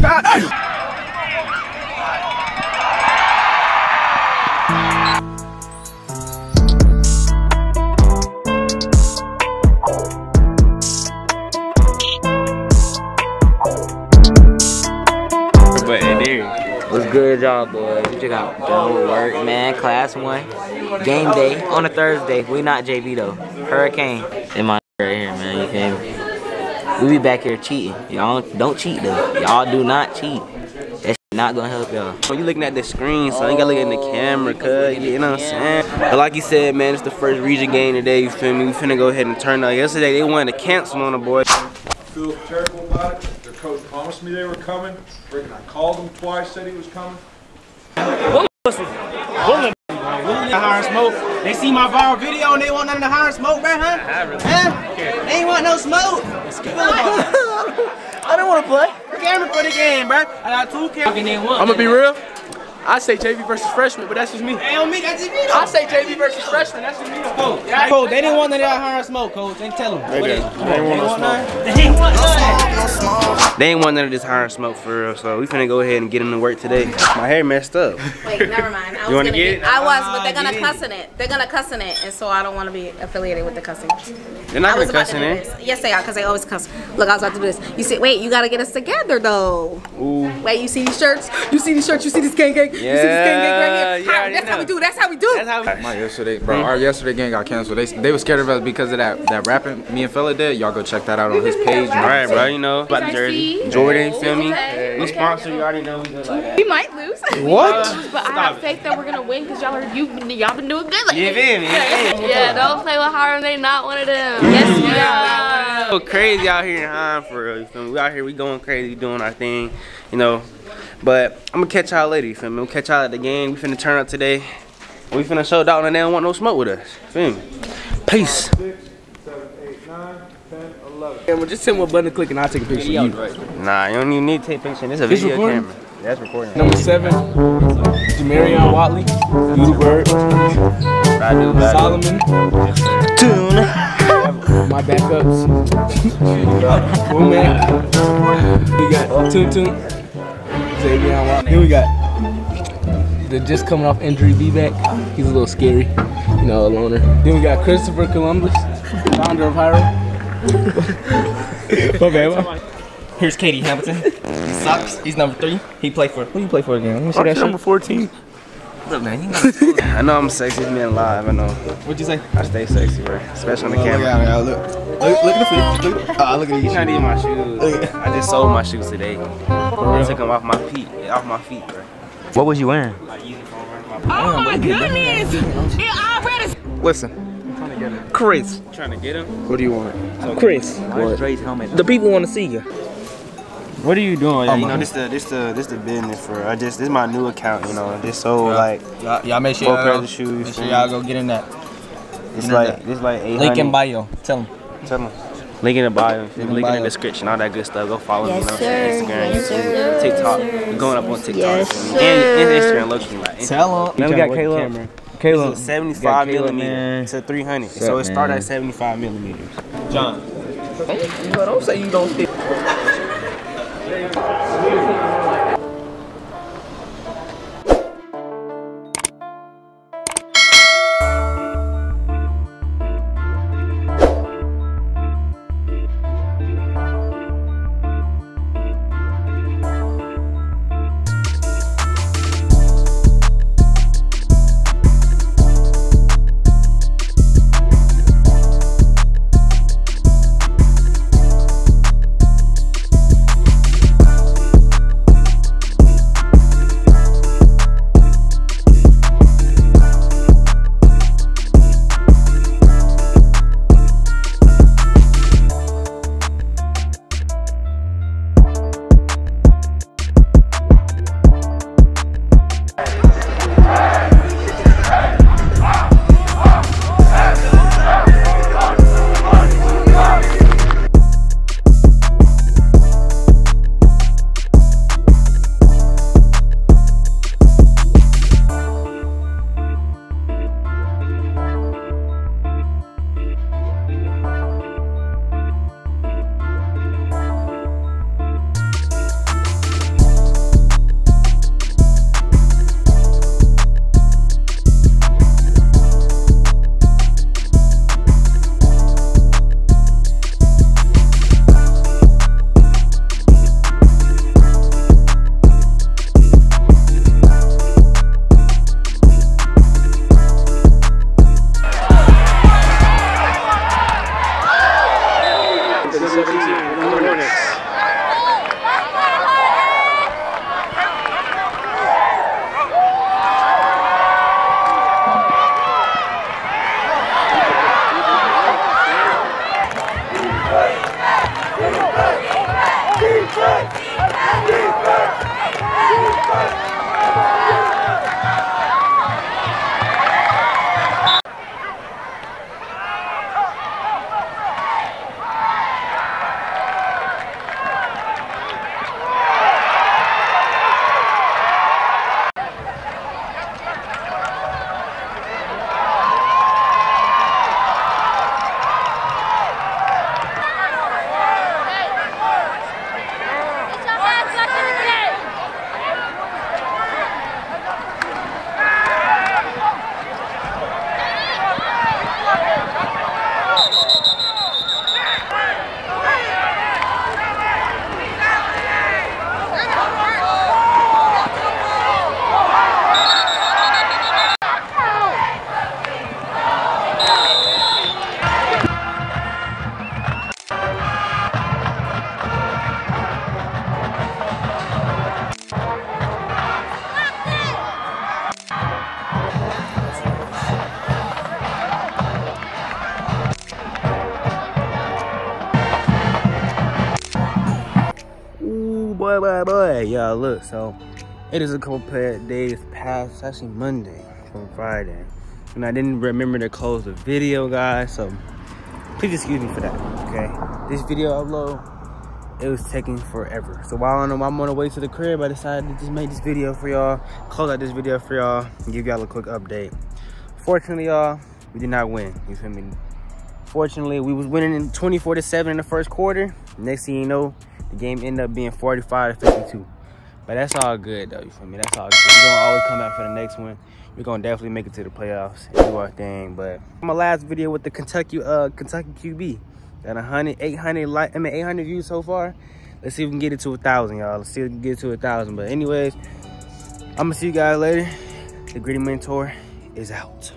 But there. What's good, y'all, boys? Check out Don't Work, man. Class one. Game day on a Thursday. We not JV, though. Hurricane. In my right here, man. You feel me? We be back here cheating. Y'all don't cheat, though. Y'all do not cheat. That shit not gonna help y'all. When you looking at the screen, so you gotta look at the camera, cuz, you oh, know what I'm saying? But like you said, man, it's the first region game today, you feel me? We finna go ahead and turn up. Yesterday, they wanted to cancel on the boy. feel terrible about it. Their coach promised me they were coming. Freaking, I called him twice, said he was coming. Hiram smoke. They see my viral video and they want none of the Hiram smoke, bro, huh? Huh? They ain't want no smoke. I don't wanna play. Camera for the game, bro. I got two cameras. I'm gonna be real. I say JV versus freshman, but that's just me. Hey, on me, that's just me, I say JV versus freshman, that's just me. though. Coach, they didn't want none of that Hiram smoke, coach. They tell them. They didn't. They didn't want no smoke. They didn't want none. They ain't want none of this Hiram smoke for real, so we finna go ahead and get into work today. My hair messed up. Wait, never mind. I You wanna gonna get it? I was, but they're gonna get cuss in it. They're gonna cuss in it, and so I don't want to be affiliated with the cussing. They're not I gonna cuss in it. Yes, they are, cause they always cuss. Look, I was about to do this. You see, wait, you gotta get us together though. Ooh. Wait, you see these shirts? You see these shirts? You see this gang gang? You see this gang gang right Yeah, here? you How- already that's how we do. That's how we do. That's how we My yesterday, bro, hmm? our yesterday game got canceled. They they were scared of us because of that that rapping me and fella did. Y'all go check that out on his page. Alright, bro, you know, about the jersey. Jordan, feel me? Okay. We sponsor, you already know we do like that. We might lose. What? But I have faith that we're gonna win because y'all are you y'all been doing good lately. You feel me? You feel me? Yeah, don't play with Hiram. They not one of them. Yes, we are. Go crazy out here in Hiram for real. You feel me? We out here, we going crazy, doing our thing, you know. But I'm gonna catch y'all later. You feel me? We'll catch y'all at the game. We finna turn up today. We finna show down and they don't want no smoke with us. Feel me? Peace. Six, seven, eight, nine, ten, eleven. Yeah, well, just tell me what button to click and I'll take a picture of you. Nah, you don't even need to take pictures. This is a video camera. That's recording. Number seven, Jamarion Watley, Doodle Bird, Radu, Radu. Solomon, Tune. my backups. Womack. We got Tune Tune, Xavier Watley. Then we got the just coming off injury B back. He's a little scary, you know, a loner. Then we got Christopher Columbus, founder of Hiram. My bad, what? Here's Katie Hamilton. He sucks. He's number three. He played for. Who you play for again? Let me see that shit. Number 14. Look, man. He not, I know I'm sexy sexiest man alive. I know. what'd you say? I stay sexy, bro. Especially on the camera. look. Look, look at the feet. Look, ah, look at These these. not even my shoes. I just sold my shoes today. I took them off my feet, off my feet, bro. What was you wearing? Oh my goodness! It already. Listen. Chris, Trying to get him. what do you want? Chris, Where's Dre's helmet? the people want to see you. What are you doing? Yeah, oh you know, this the this the this the business for. I just this is my new account. You know, just so like Y'all, y'all make sure y'all, pairs of shoes. make sure y'all go get in that. It's like this like eight Link in bio. Tell them. Tell 'em. Link in the bio, link, in in the description, all that good stuff. Go follow me on sir. Instagram, Yes, YouTube, sir. TikTok. We're going up on TikTok Yes, and, and Instagram. Look, like Tell them. Then we got Caleb. This Caleb. is 75 Got Caleb, millimeter man. to 300. What's so it started at 75 millimeters. John. Don't say you don't fit. Y'all look, so it is a couple days past, it's actually Monday from Friday. And I didn't remember to close the video, guys, so please excuse me for that, okay? This video upload, it was taking forever. So while I'm, on the way to the crib, I decided to just make this video for y'all, close out this video for y'all, give y'all a quick update. Fortunately, y'all, we did not win, you feel me? Fortunately, we was winning in 24 to 7 in the first quarter. Next thing you know, the game ended up being 45 to 52. But that's all good though, you feel me? That's all good. We're gonna always come out for the next one. We're gonna definitely make it to the playoffs and do our thing. But my last video with the Kentucky uh Kentucky QB. Got 100, 800 like I mean 800 views so far. Let's see if we can get it to a thousand, y'all. Let's see if we can get it to a thousand. But anyways, I'm gonna see you guys later. The Gritty Mentor is out.